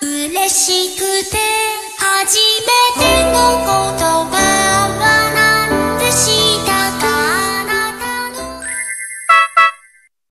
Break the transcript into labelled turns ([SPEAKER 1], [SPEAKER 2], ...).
[SPEAKER 1] 嬉しくて